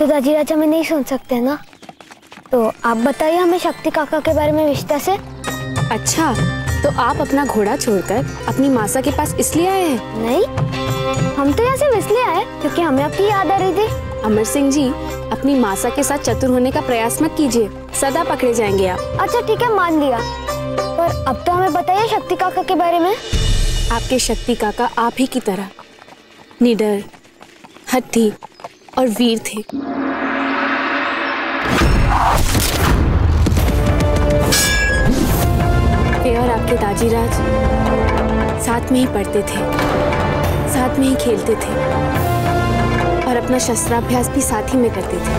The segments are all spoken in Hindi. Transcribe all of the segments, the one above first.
तो दादी राजा में नहीं सुन सकते ना। तो आप बताइए हमें शक्ति काका के बारे में विस्तार से। अच्छा तो आप अपना घोड़ा छोड़कर अपनी मासा के पास इसलिए आए हैं? नहीं हम तो यहाँ से इसलिए आए क्योंकि हमें आपकी याद आ रही थी। अमर सिंह जी अपनी मासा के साथ चतुर होने का प्रयास मत कीजिए सदा पकड़े जाएँगे आप। अच्छा ठीक है मान लिया। पर अब तो हमें बताइए शक्ति काका के बारे में। आपके शक्ति काका आप ही की तरह निडर हट्टी और वीर थे। वे और आपके दाजीराज साथ में ही पढ़ते थे, साथ में ही खेलते थे और अपना शस्त्राभ्यास भी साथ ही में करते थे।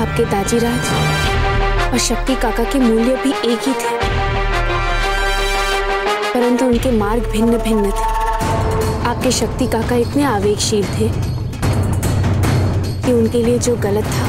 आपके दाजीराज और शक्ति काका के मूल्य भी एक ही थे, परंतु उनके मार्ग भिन्न भिन्न थे। आपके शक्ति काका इतने आवेगशील थे कि उनके लिए जो गलत था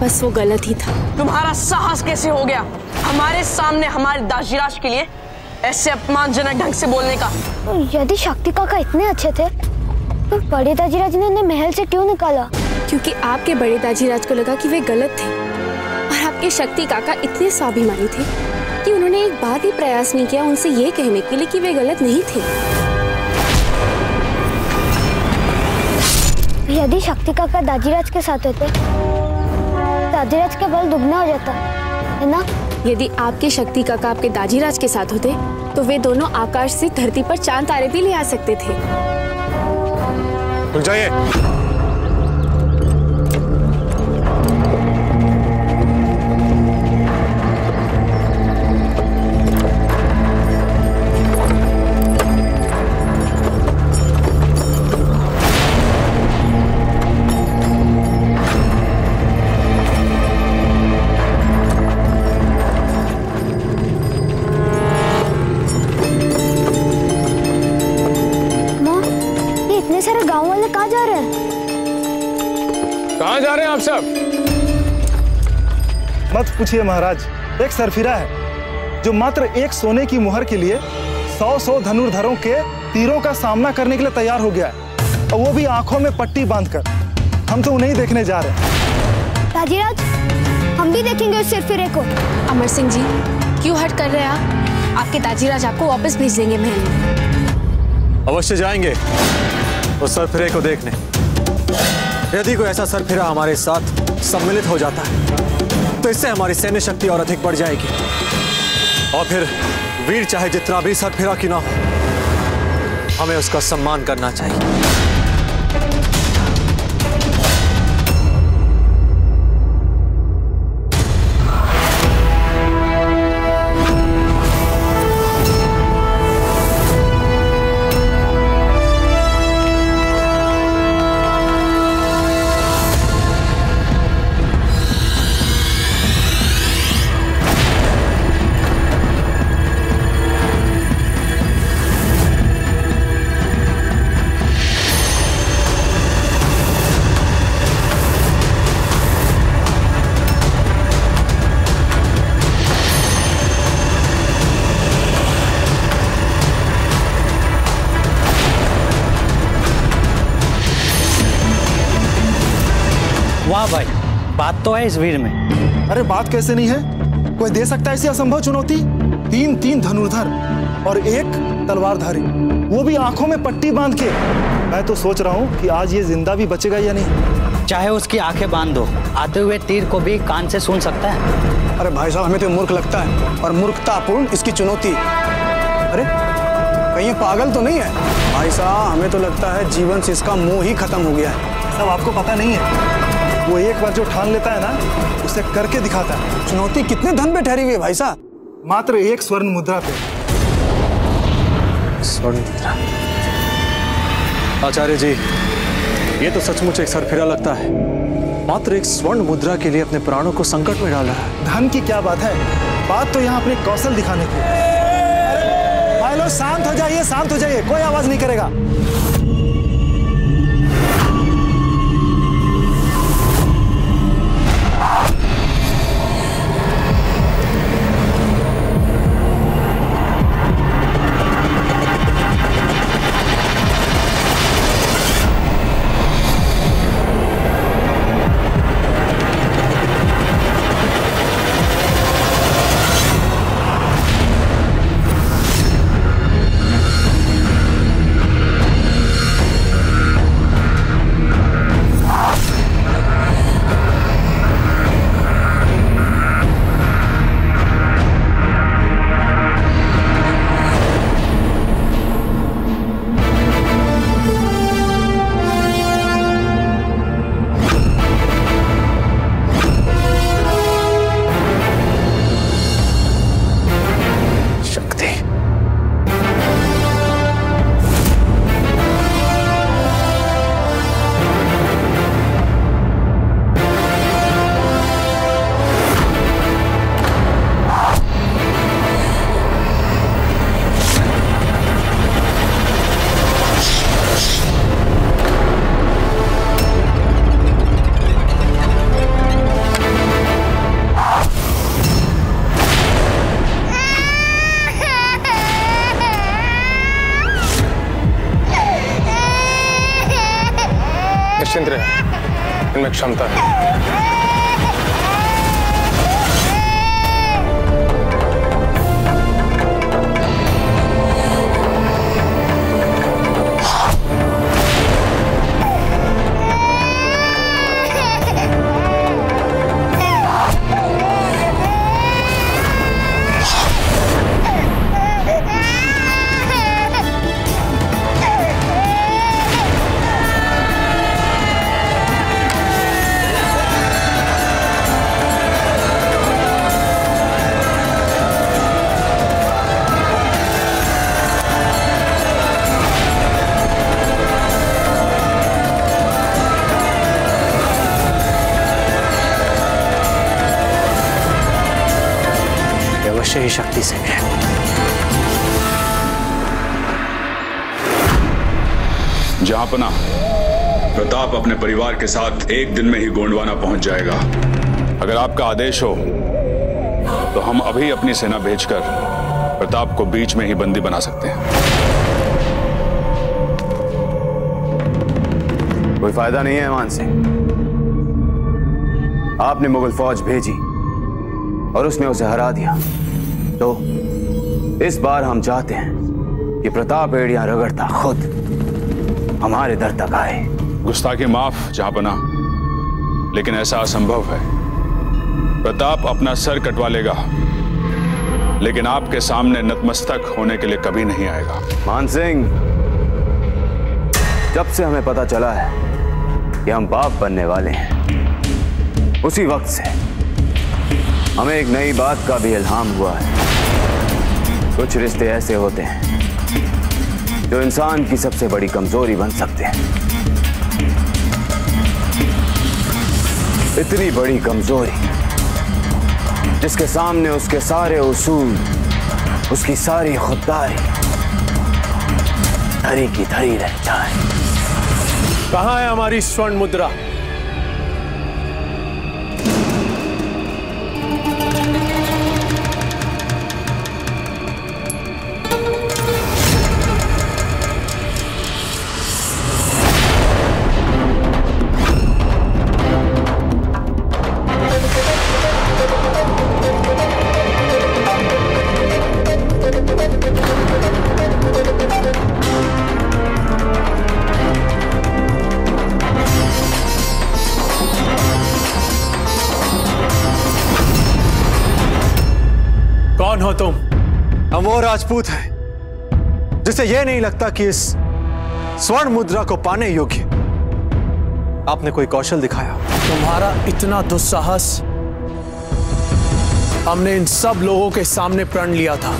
बस वो गलत ही था। तुम्हारा साहस कैसे हो गया? हमारे सामने हमारे दाजीराज के लिए ऐसे अपमानजनक ढंग से बोलने का। यदि शक्ति काका इतने अच्छे थे तो बड़े दाजीराज ने उन्हें महल से क्यों निकाला? क्योंकि आपके बड़े दाजीराज को लगा कि वे गलत थे। और आपके शक्ति काका इतने स्वाभिमानी थे कि उन्होंने एक बार भी प्रयास नहीं किया उनसे ये कहने के लिए कि वे गलत नहीं थे। यदि शक्ति काका दाजीराज के साथ होते दाजीराज का बल दुगना हो जाता है ना? यदि आपके शक्ति काका आपके दाजीराज के साथ होते तो वे दोनों आकाश से धरती पर चाँद तारे भी ले आ सकते थे। जाइए। पूछिए महाराज एक सरफिरा है जो मात्र एक सोने की मुहर के लिए सौ सौ धनुर्धरों के तीरों का सामना करने के लिए तैयार हो गया है। और वो भी आँखों में पट्टी बांधकर। हम तो उन्हें ही देखने जा रहे हैं। हम भी देखेंगे उस सिरफिरे को। अमर सिंह जी क्यों हट कर रहे हैं आप? आपके दाजीराज आपको वापस भेज देंगे महल अवश्य जाएँगे उस सरफिरे को देखने। यदि कोई ऐसा सरफिरा हमारे साथ सम्मिलित हो जाता है इससे हमारी सैन्य शक्ति और अधिक बढ़ जाएगी। और फिर वीर चाहे जितना भी सर फिरा क्यों ना हो, हमें उसका सम्मान करना चाहिए। वाह भाई बात तो है इस वीर में। अरे बात कैसे नहीं है? कोई दे सकता है ऐसी असंभव चुनौती? तीन तीन धनुर्धर और एक तलवारधारी। वो भी आँखों में पट्टी बाँध के। मैं तो सोच रहा हूँ कि आज ये ज़िंदा भी बचेगा या नहीं। चाहे उसकी आँखें बाँध दो आते हुए तीर को भी कान से सुन सकता है। अरे भाई साहब हमें तो मूर्ख लगता है और मूर्खतापूर्ण इसकी चुनौती। अरे कहीं पागल तो नहीं है? भाई साहब हमें तो लगता है जीवन से इसका मोह ही खत्म हो गया है। सब आपको पता नहीं है। वो एक बार जो ठान लेता है ना उसे करके दिखाता है। चुनौती कितने धन पे ठहरी हुई है भाई साहब? मात्र एक स्वर्ण मुद्रा पे। स्वर्ण मुद्रा। आचार्य जी ये तो सचमुच एक सरफिरा लगता है। मात्र एक स्वर्ण मुद्रा के लिए अपने प्राणों को संकट में डाला है। धन की क्या बात है? बात तो यहाँ अपने कौशल दिखाने की। भाई लोग शांत हो जाइए शांत हो जाइए कोई आवाज़ नहीं करेगा। क्षमता है ये अवश्य ही शक्ति सिंह है। जहांपना प्रताप अपने परिवार के साथ एक दिन में ही गोंडवाना पहुँच जाएगा। अगर आपका आदेश हो तो हम अभी अपनी सेना भेजकर प्रताप को बीच में ही बंदी बना सकते हैं। कोई फ़ायदा नहीं है मान सिंह। आपने मुगल फौज भेजी और उसने उसे हरा दिया। तो इस बार हम चाहते हैं कि प्रताप एड़िया रगड़ता खुद हमारे दर तक आए। गुस्ताखी माफ़ जहांपना लेकिन ऐसा असंभव है। प्रताप अपना सर कटवा लेगा। लेकिन आपके सामने नतमस्तक होने के लिए कभी नहीं आएगा। मान सिंह जब से हमें पता चला है कि हम बाप बनने वाले हैं उसी वक्त से हमें एक नई बात का भी इल्हाम हुआ है। कुछ रिश्ते ऐसे होते हैं, जो इंसान की सबसे बड़ी कमज़ोरी बन सकते हैं। इतनी बड़ी कमज़ोरी, जिसके सामने उसके सारे उसूल, उसकी सारी खुददारी धरी की धरी रह जाए। कहाँ है हमारी स्वर्ण मुद्रा? कौन हो तुम? हम वो राजपूत हैं जिसे यह नहीं लगता कि इस स्वर्ण मुद्रा को पाने योग्य। आपने कोई कौशल दिखाया? तुम्हारा इतना दुस्साहस हमने इन सब लोगों के सामने प्रण लिया था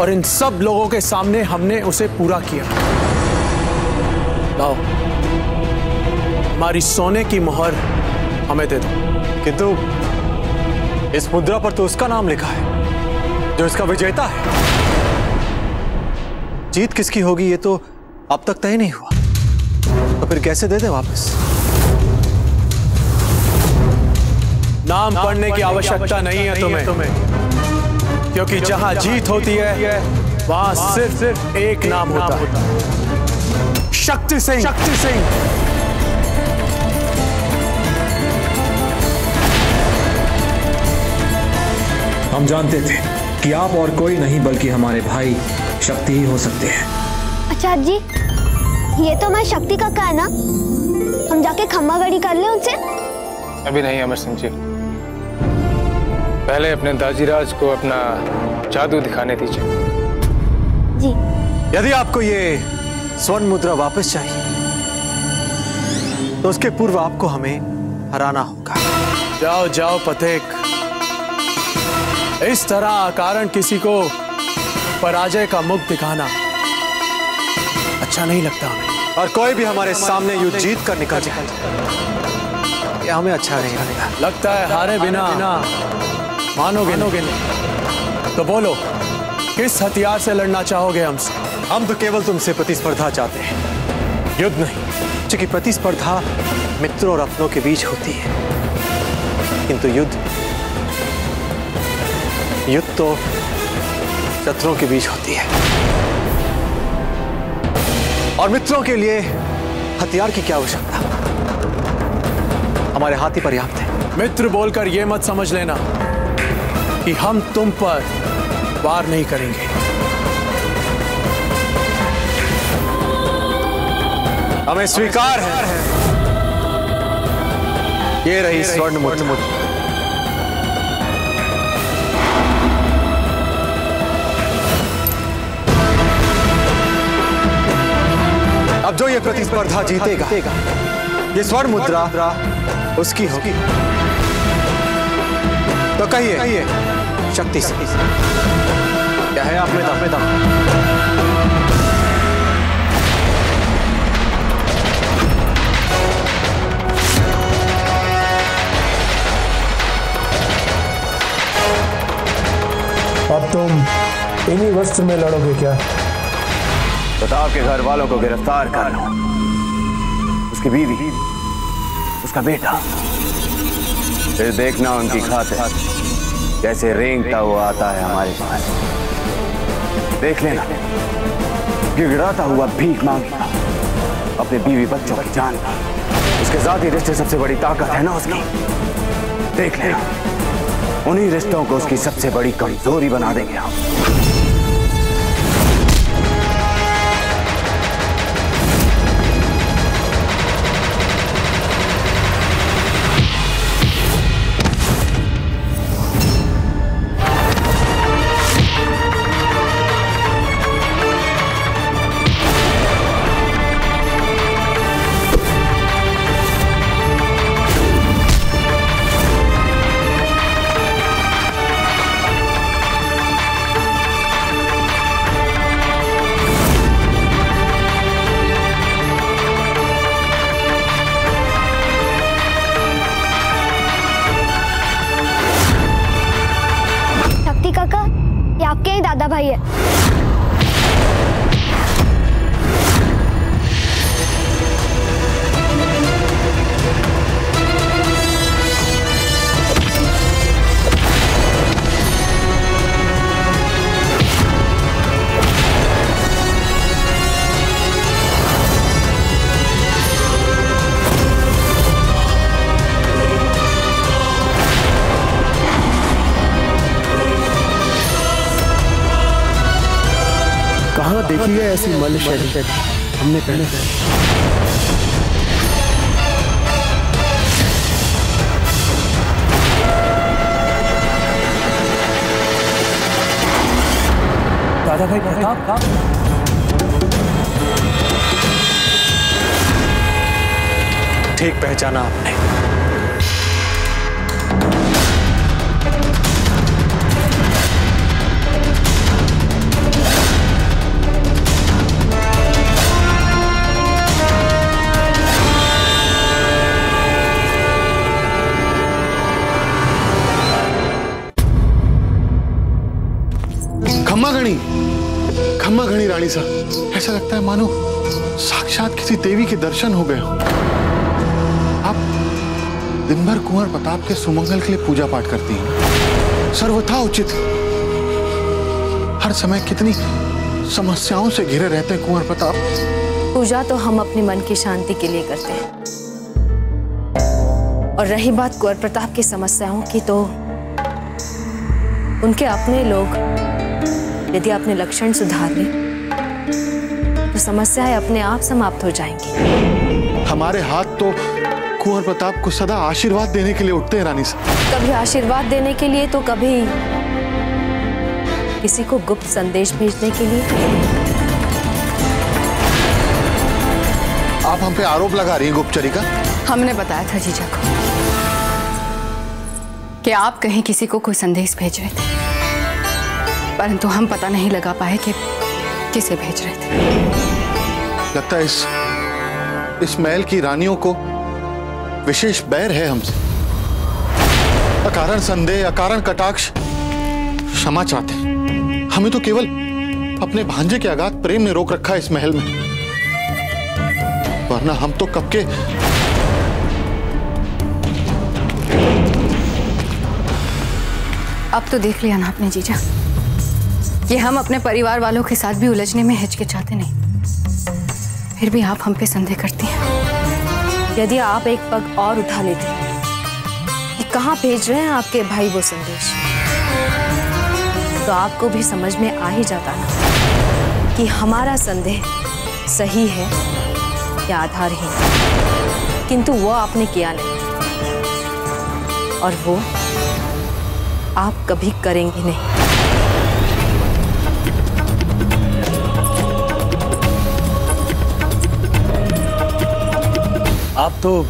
और इन सब लोगों के सामने हमने उसे पूरा किया। लाओ हमारी सोने की मोहर हमें दे दो। किंतु इस मुद्रा पर तो उसका नाम लिखा है। जो इसका विजेता है। जीत किसकी होगी ये तो अब तक तय नहीं हुआ। तो फिर कैसे दे दे वापस? नाम पढ़ने की आवश्यकता नहीं है तुम्हें। तुम्हें। क्योंकि जहाँ जीत होती है वहाँ सिर्फ़ सिर्फ़ एक नाम होता है। शक्ति सिंह। शक्ति सिंह। हम जानते थे। कि आप और कोई नहीं बल्कि हमारे भाई शक्ति ही हो सकते हैं। अच्छा जी ये तो मैं शक्ति का है ना? हम जाके खम्मा गड़ी कर ले उनसे? अभी नहीं अमर सिंह जी। पहले अपने दाजीराज को अपना जादू दिखाने दीजिए। जी। यदि आपको ये स्वर्ण मुद्रा वापस चाहिए तो उसके पूर्व आपको हमें हराना होगा। जाओ जाओ पथिक। इस तरह कारण किसी को पराजय का मुख दिखाना अच्छा नहीं लगता हमें। और कोई भी हमारे सामने युद्ध जीत कर निकल जाए हमें अच्छा नहीं लगता लगता है हारे बिना मानोगे मानोगे नहीं। तो बोलो किस हथियार से लड़ना चाहोगे हमसे? हम तो केवल तुमसे प्रतिस्पर्धा चाहते हैं। युद्ध नहीं क्योंकि प्रतिस्पर्धा मित्रों और अपनों के बीच होती है। किंतु युद्ध युद्ध तो शत्रुओं के बीच होती है। और मित्रों के लिए हथियार की क्या आवश्यकता? हमारे हाथ ही पर्याप्त है। मित्र बोलकर यह मत समझ लेना कि हम तुम पर वार नहीं करेंगे। हमें स्वीकार है। ये रही स्वर्ण मुद्रा ये प्रतिस्पर्धा जीतेगा। ये स्वर्ण मुद्रा उसकी होगी। तो कहिए कहिए शक्ति क्या है आप में दम दम? अब तुम इन्हीं वस्त्र में लड़ोगे क्या? प्रताप के घर वालों को गिरफ़्तार कर लो। उसकी बीवी, उसका बेटा। फिर देखना उनकी खातिर, कैसे रेंगता हुआ आता है हमारे पास। देख लेना, गिड़गिड़ाता हुआ भीख मांगेगा अपने बीवी बच्चों की जान उसके जाति रिश्ते सबसे बड़ी ताकत है ना उसकी। देख लेना, उन्हीं रिश्तों को उसकी सबसे बड़ी कमज़ोरी बना देंगे हम। देखी है ऐसी मल शैली। हमने पहने दादा भाई प्रताप। ठीक पहचाना आपने। घड़ी ऐसा लगता है मानो साक्षात किसी देवी के दर्शन हो गए हो। आप दिन भर कुंवर प्रताप के सुमंगल के लिए पूजा पाठ करती हैं। सर्वथा उचित। हर समय कितनी समस्याओं से घिरे रहते हैं कुंवर प्रताप। पूजा तो हम अपने मन की शांति के लिए करते हैं। और रही बात कुंवर प्रताप की समस्याओं की तो उनके अपने लोग, यदि अपने लक्षण सुधार लें तो समस्याएँ अपने आप समाप्त हो जाएँगी। हमारे हाथ तो कुंवर प्रताप को सदा आशीर्वाद देने के लिए उठते हैं रानी साहब। कभी आशीर्वाद देने के लिए तो कभी किसी को गुप्त संदेश भेजने के लिए। आप हम पे आरोप लगा रही हैं गुप्तचरी का? हमने बताया था जीजा को कि आप कहीं किसी को कोई संदेश भेज रहे थे परंतु हम पता नहीं लगा पाए कि किसे भेज रहे थे। लगता है इस इस महल की रानियों को विशेष बैर है हमसे। अकारण संदेह, अकारण कटाक्ष, क्षमा चाहते हमें तो केवल अपने भांजे के अगाध प्रेम ने रोक रखा है इस महल में। वरना हम तो कब के अब तो देख लिया ना आपने, जीजा। कि हम अपने परिवार वालों के साथ भी उलझने में हिचकिचाते नहीं। फिर भी आप हम पे संदेह करती हैं। यदि आप एक पग और उठा लेती कहाँ भेज रहे हैं आपके भाई वो संदेश तो आपको भी समझ में आ ही जाता ना कि हमारा संदेह सही है या आधारहीन। किंतु वो आपने किया नहीं और वो आप कभी करेंगे नहीं। आप तो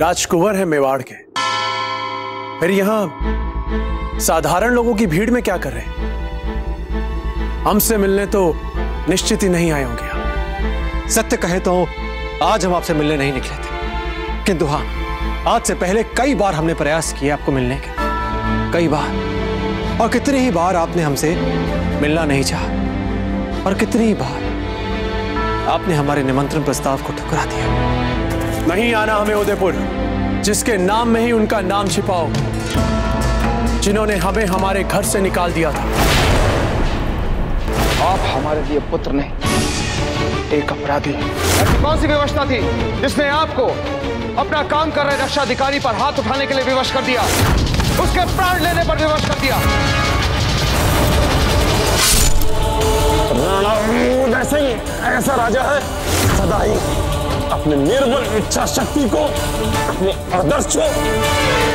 राजकुंवर हैं मेवाड़ के। फिर यहाँ साधारण लोगों की भीड़ में क्या कर रहे हैं? हमसे मिलने तो निश्चित ही नहीं आए होंगे आप। सत्य कहे तो आज हम आपसे मिलने नहीं निकले थे। किंतु हाँ आज से पहले कई बार हमने प्रयास किए आपको मिलने के। कई बार। और कितनी ही बार आपने हमसे मिलना नहीं चाहा। और कितनी ही बार आपने हमारे निमंत्रण प्रस्ताव को ठुकरा दिया। नहीं आना हमें उदयपुर जिसके नाम में ही उनका नाम छिपाओ जिन्होंने हमें हमारे घर से निकाल दिया था। आप हमारे लिए पुत्र नहीं एक अपराधी। ऐसी कौन सी व्यवस्था थी जिसने आपको अपना काम कर रहे रक्षा अधिकारी पर हाथ उठाने के लिए विवश कर दिया? उसके प्राण लेने पर विवश कर दिया? वैसे ही ऐसा राजा है सदा ही अपने निर्बल इच्छा शक्ति को, अपने आदर्श को,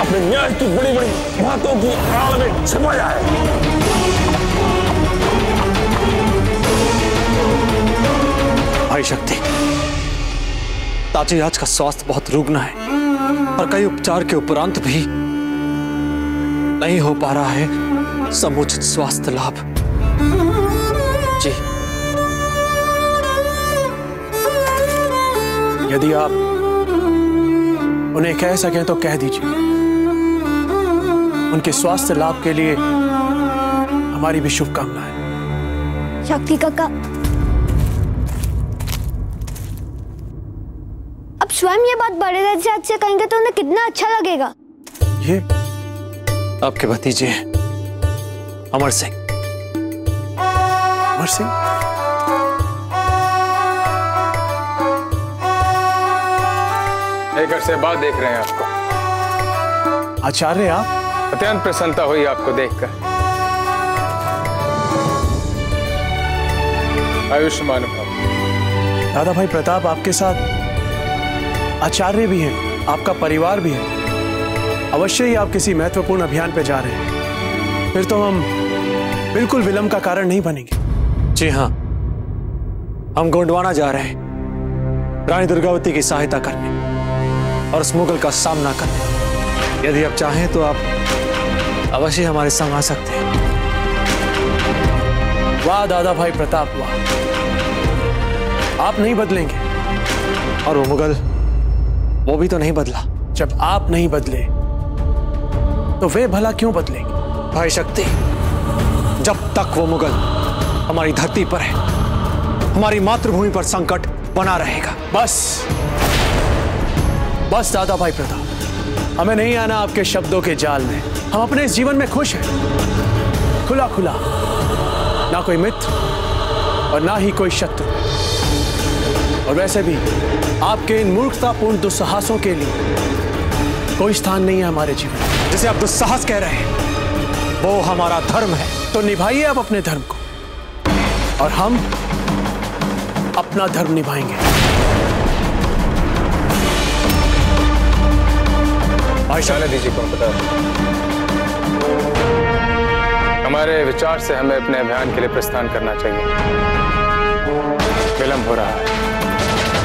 अपने न्याय की बड़ी बड़ी बातों की आड़ में छिपाया है। भाई शक्ति ताजीराज का स्वास्थ्य बहुत रुग्ण है और कई उपचार के उपरांत भी नहीं हो पा रहा है समुचित स्वास्थ्य लाभ। जी यदि आप उन्हें कह सकें तो कह दीजिए। उनके स्वास्थ्य लाभ के लिए हमारी भी शुभकामनाएँ। शक्ति काका। अब स्वयं ये बात बड़े राजा से कहेंगे तो उन्हें कितना अच्छा लगेगा। ये आपके भतीजे हैं अमर सिंह। अमर सिंह? एक अरसे बाद देख रहे हैं आपको। आचार्य आप? अत्यंत प्रसन्नता हुई आपको देखकर। आयुष्मान दादा भाई प्रताप आपके साथ आचार्य भी हैं आपका परिवार भी है। अवश्य ही आप किसी महत्वपूर्ण अभियान पे जा रहे हैं। फिर तो हम बिल्कुल विलंब का कारण नहीं बनेंगे। जी हाँ हम गोंडवाना जा रहे हैं। रानी दुर्गावती की सहायता करने। और उस मुगल का सामना करने। यदि आप चाहें तो आप अवश्य हमारे संग आ सकते हैं। वाह, दादा भाई प्रताप, वाह। आप नहीं बदलेंगे। और वो मुगल, वो भी तो नहीं बदला। जब आप नहीं बदले तो वे भला क्यों बदलेंगे? भाई शक्ति, जब तक वो मुगल हमारी धरती पर है, हमारी मातृभूमि पर संकट बना रहेगा। बस। बस दादा भाई प्रताप, हमें नहीं आना आपके शब्दों के जाल में। हम अपने इस जीवन में खुश हैं। खुला खुला, ना कोई मित्र और ना ही कोई शत्रु। और वैसे भी, आपके इन मूर्खतापूर्ण दुस्साहसों के लिए कोई स्थान नहीं है हमारे जीवन में। जिसे आप दुस्साहस कह रहे हैं, वो हमारा धर्म है। तो निभाइए आप अपने धर्म को, और हम अपना धर्म निभाएँगे। जाने दीजिए, कौन बता हमारे विचार से हमें अपने अभियान के लिए प्रस्थान करना चाहिए। विलंब हो रहा है।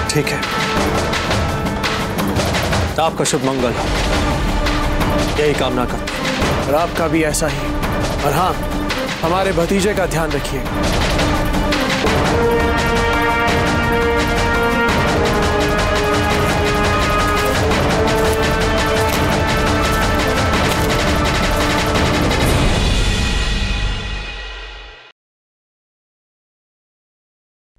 ठीक है। आपका शुभ मंगल। हो यही कामना करते हैं। और आपका भी ऐसा ही। और हाँ हमारे भतीजे का ध्यान रखिए।